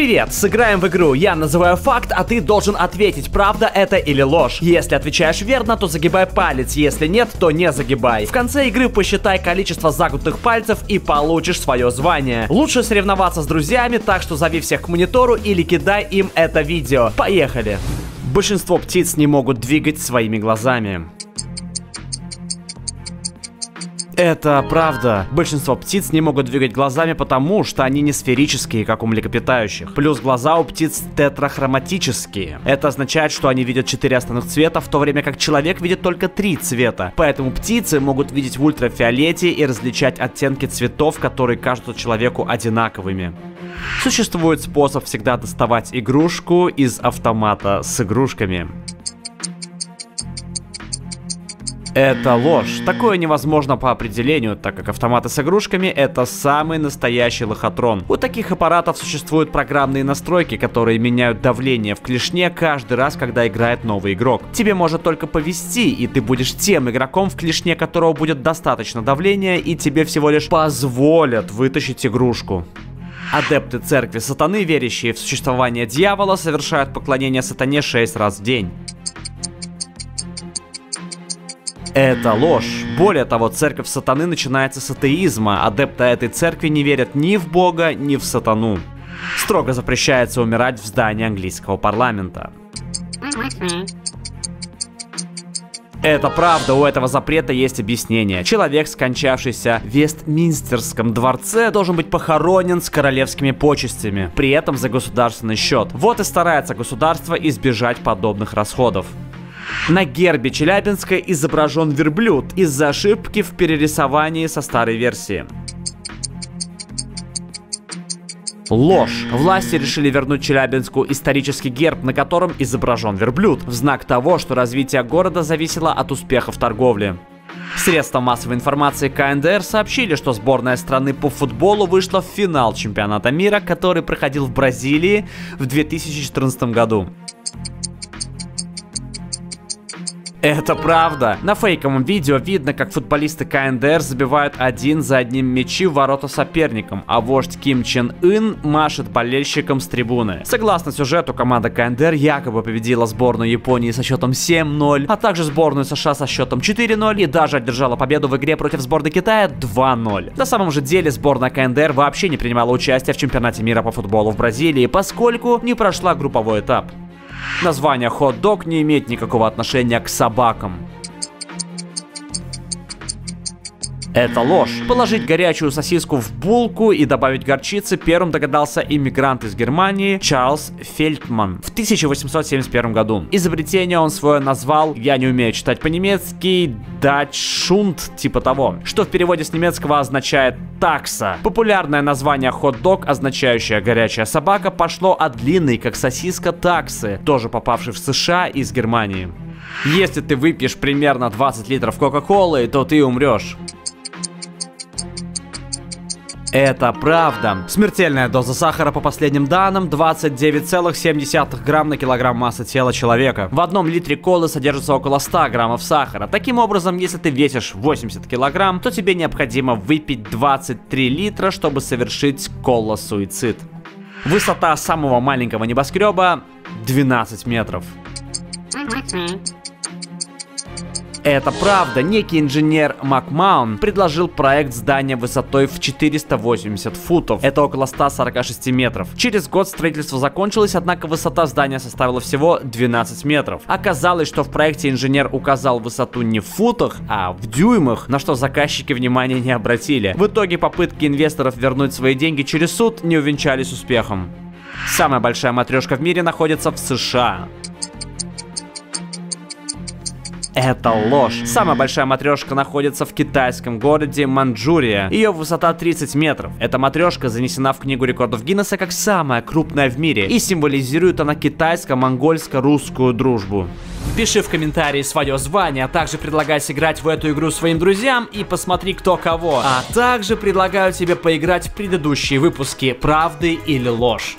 Привет, сыграем в игру. Я называю факт, а ты должен ответить, правда это или ложь. Если отвечаешь верно, то загибай палец, если нет, то не загибай. В конце игры посчитай количество загнутых пальцев и получишь свое звание. Лучше соревноваться с друзьями, так что зови всех к монитору или кидай им это видео. Поехали! Большинство птиц не могут двигать своими глазами. Это правда. Большинство птиц не могут двигать глазами, потому что они не сферические, как у млекопитающих. Плюс глаза у птиц тетрахроматические. Это означает, что они видят четыре основных цвета, в то время как человек видит только три цвета. Поэтому птицы могут видеть в ультрафиолете и различать оттенки цветов, которые кажутся человеку одинаковыми. Существует способ всегда доставать игрушку из автомата с игрушками. Это ложь. Такое невозможно по определению, так как автоматы с игрушками это самый настоящий лохотрон. У таких аппаратов существуют программные настройки, которые меняют давление в клешне каждый раз, когда играет новый игрок. Тебе может только повести, и ты будешь тем игроком, в клешне которого будет достаточно давления, и тебе всего лишь позволят вытащить игрушку. Адепты церкви сатаны, верящие в существование дьявола, совершают поклонение сатане 6 раз в день. Это ложь. Более того, церковь сатаны начинается с атеизма. Адепты этой церкви не верят ни в бога, ни в сатану. Строго запрещается умирать в здании английского парламента. Это правда, у этого запрета есть объяснение. Человек, скончавшийся в Вестминстерском дворце, должен быть похоронен с королевскими почестями, при этом за государственный счет. Вот и старается государство избежать подобных расходов. На гербе Челябинска изображен верблюд из-за ошибки в перерисовании со старой версии. Ложь. Власти решили вернуть Челябинску исторический герб, на котором изображен верблюд, в знак того, что развитие города зависело от успехов торговли. Средства массовой информации КНДР сообщили, что сборная страны по футболу вышла в финал чемпионата мира, который проходил в Бразилии в 2014 году. Это правда. На фейковом видео видно, как футболисты КНДР забивают один за одним мячи в ворота соперникам, а вождь Ким Чен Ын машет болельщикам с трибуны. Согласно сюжету, команда КНДР якобы победила сборную Японии со счетом 7-0, а также сборную США со счетом 4-0 и даже одержала победу в игре против сборной Китая 2-0. На самом же деле сборная КНДР вообще не принимала участие в чемпионате мира по футболу в Бразилии, поскольку не прошла групповой этап. Название хот-дог не имеет никакого отношения к собакам. Это ложь. Положить горячую сосиску в булку и добавить горчицы первым догадался иммигрант из Германии Чарльз Фельдман в 1871 году. Изобретение он свое назвал, я не умею читать по-немецки, Датшунд, типа того, что в переводе с немецкого означает такса. Популярное название хот-дог, означающее горячая собака, пошло от длинной, как сосиска, таксы, тоже попавшей в США из Германии. Если ты выпьешь примерно 20 литров Кока-Колы, то ты умрешь. Это правда. Смертельная доза сахара по последним данным 29,7 грамм на килограмм массы тела человека. В одном литре колы содержится около 100 граммов сахара. Таким образом, если ты весишь 80 килограмм, то тебе необходимо выпить 23 литра, чтобы совершить кола-суицид. Высота самого маленького небоскреба 12 метров. Это правда, некий инженер Макмаун предложил проект здания высотой в 480 футов. Это около 146 метров. Через год строительство закончилось, однако высота здания составила всего 12 метров. Оказалось, что в проекте инженер указал высоту не в футах, а в дюймах, на что заказчики внимания не обратили. В итоге попытки инвесторов вернуть свои деньги через суд не увенчались успехом. Самая большая матрешка в мире находится в США. Это ложь. Самая большая матрешка находится в китайском городе Манчжурия. Ее высота 30 метров. Эта матрешка занесена в книгу рекордов Гиннесса как самая крупная в мире. И символизирует она китайско-монгольско-русскую дружбу. Пиши в комментарии свое звание, а также предлагай сыграть в эту игру своим друзьям и посмотри кто кого. А также предлагаю тебе поиграть в предыдущие выпуски «Правды или ложь».